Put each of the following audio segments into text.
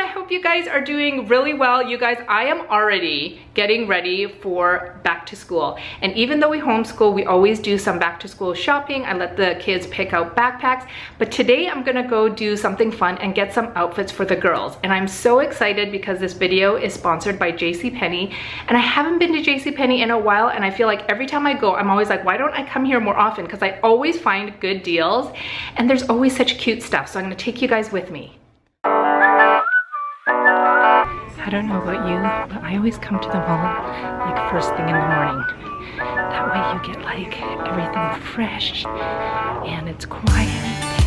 I hope you guys are doing really well. You guys, I am already getting ready for back to school. And even though we homeschool, we always do some back to school shopping. I let the kids pick out backpacks. But today I'm gonna go do something fun and get some outfits for the girls. And I'm so excited because this video is sponsored by JCPenney. And I haven't been to JCPenney in a while. And I feel like every time I go, I'm always like, why don't I come here more often? Because I always find good deals. And there's always such cute stuff. So I'm gonna take you guys with me. I don't know about you, but I always come to the mall like first thing in the morning. That way you get like everything fresh and it's quiet.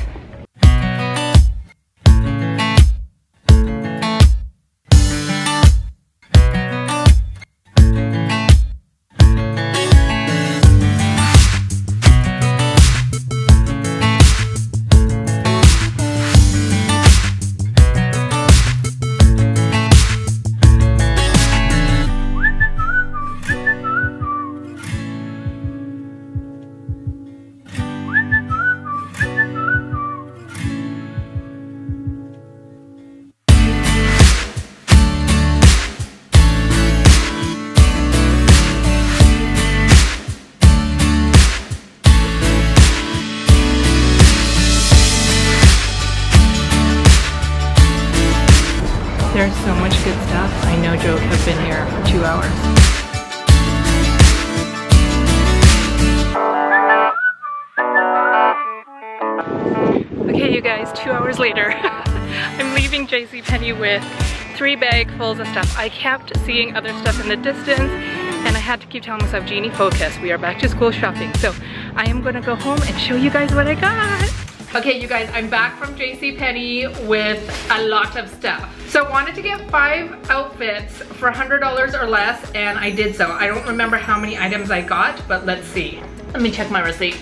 There's so much good stuff. I know Joe have been here for two hours. Okay, you guys, two hours later, I'm leaving JCPenney with three bagfuls of stuff. I kept seeing other stuff in the distance and I had to keep telling myself, Jeannie, focus. We are back to school shopping. So I am gonna go home and show you guys what I got. Okay, you guys, I'm back from JCPenney with a lot of stuff. So I wanted to get five outfits for $100 or less, and I did so. I don't remember how many items I got, but let's see. Let me check my receipt.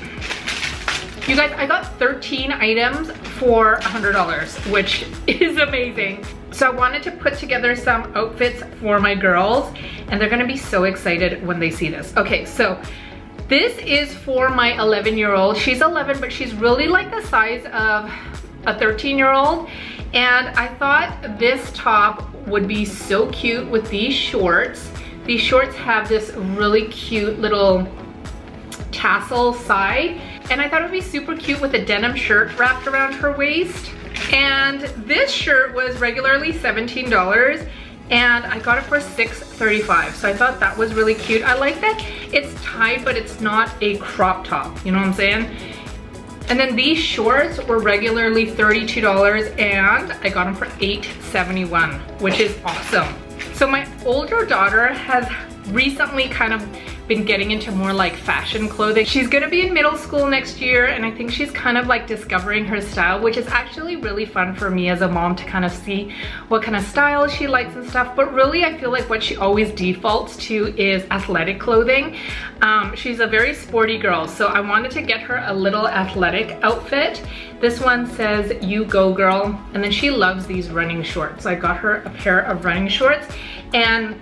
You guys, I got 13 items for $100, which is amazing. So I wanted to put together some outfits for my girls, and they're gonna be so excited when they see this. Okay, so this is for my 11 year old. She's 11, but she's really like the size of a 13 year old. And I thought this top would be so cute with these shorts. These shorts have this really cute little tassel side. And I thought it would be super cute with a denim shirt wrapped around her waist. And this shirt was regularly $17 and I got it for $6.35. So I thought that was really cute. I like that it's tight, but it's not a crop top. You know what I'm saying? And then these shorts were regularly $32 and I got them for $8.71, which is awesome. So my older daughter has recently kind of been getting into more like fashion clothing. She's gonna be in middle school next year and I think she's kind of like discovering her style, which is actually really fun for me as a mom to kind of see what kind of style she likes and stuff. But really I feel like what she always defaults to is athletic clothing. Um, she's a very sporty girl, so I wanted to get her a little athletic outfit. This one says, you go girl, and then she loves these running shorts. So I got her a pair of running shorts and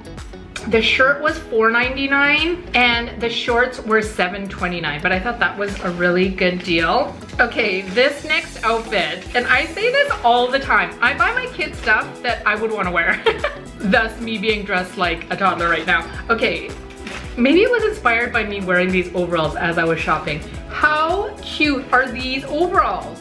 the shirt was $4.99 and the shorts were $7.29, but I thought that was a really good deal. Okay, this next outfit, and I say this all the time, I buy my kids stuff that I would wanna wear. Thus me being dressed like a toddler right now. Okay, maybe it was inspired by me wearing these overalls as I was shopping. How cute are these overalls?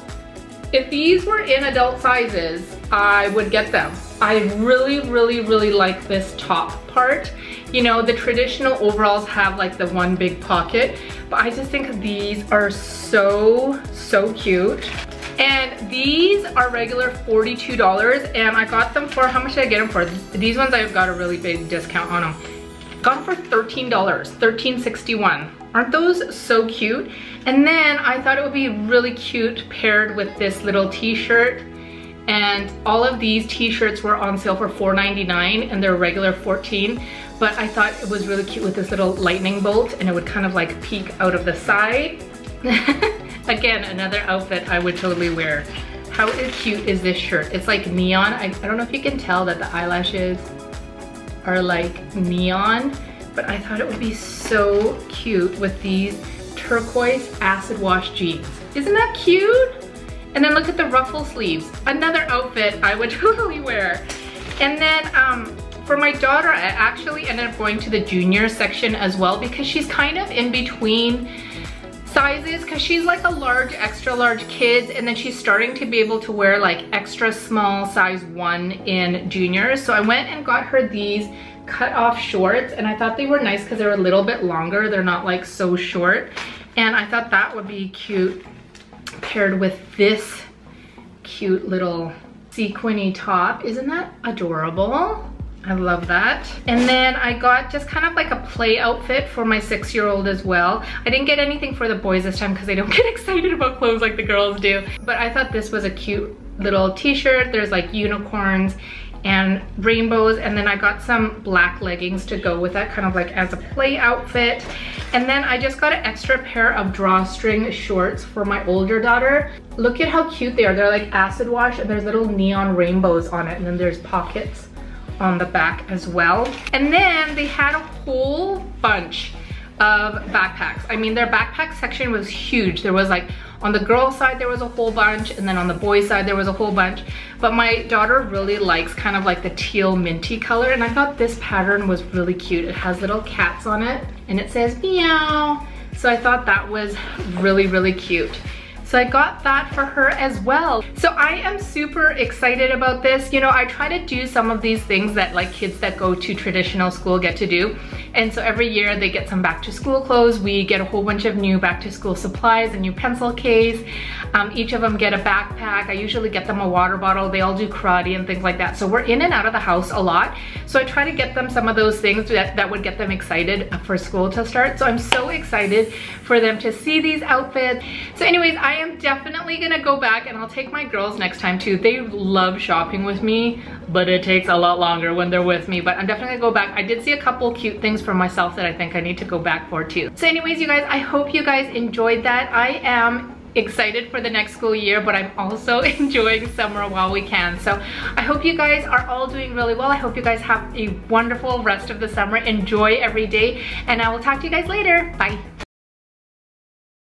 If these were in adult sizes, I would get them. I really, really, really like this top part. You know, the traditional overalls have like the one big pocket, but I just think these are so, so cute. And these are regular $42 and I got them for, how much did I get them for? These ones I've got a really big discount on them. Got them for $13, $13.61. Aren't those so cute? And then I thought it would be really cute paired with this little t-shirt. And all of these t-shirts were on sale for $4.99 and they're regular 14 but I thought it was really cute with this little lightning bolt and it would kind of like peek out of the side. Again, another outfit I would totally wear. How cute is this shirt? It's like neon. I, I don't know if you can tell that the eyelashes are like neon, but I thought it would be so cute with these turquoise acid wash jeans. Isn't that cute? And then look at the ruffle sleeves. Another outfit I would totally wear. And then um, for my daughter, I actually ended up going to the junior section as well because she's kind of in between sizes because she's like a large, extra large kid and then she's starting to be able to wear like extra small size one in juniors. So I went and got her these cut off shorts and I thought they were nice because they're a little bit longer. They're not like so short. And I thought that would be cute paired with this cute little sequiny top. Isn't that adorable? I love that. And then I got just kind of like a play outfit for my six-year-old as well. I didn't get anything for the boys this time because they don't get excited about clothes like the girls do. But I thought this was a cute little t-shirt. There's like unicorns and rainbows and then I got some black leggings to go with that kind of like as a play outfit. And then I just got an extra pair of drawstring shorts for my older daughter. Look at how cute they are. They're like acid wash and there's little neon rainbows on it and then there's pockets on the back as well. And then they had a whole bunch of backpacks. I mean their backpack section was huge. There was like on the girl side, there was a whole bunch, and then on the boy side, there was a whole bunch. But my daughter really likes kind of like the teal minty color, and I thought this pattern was really cute. It has little cats on it, and it says meow. So I thought that was really, really cute. So I got that for her as well. So I am super excited about this. You know, I try to do some of these things that like kids that go to traditional school get to do. And so every year they get some back to school clothes. We get a whole bunch of new back to school supplies, a new pencil case. Um, each of them get a backpack. I usually get them a water bottle. They all do karate and things like that. So we're in and out of the house a lot. So I try to get them some of those things that, that would get them excited for school to start. So I'm so excited for them to see these outfits. So anyways, I am definitely gonna go back and I'll take my girls next time too. They love shopping with me, but it takes a lot longer when they're with me. But I'm definitely gonna go back. I did see a couple cute things for myself that I think I need to go back for too. So anyways, you guys, I hope you guys enjoyed that. I am excited for the next school year, but I'm also enjoying summer while we can. So I hope you guys are all doing really well. I hope you guys have a wonderful rest of the summer. Enjoy every day, and I will talk to you guys later. Bye.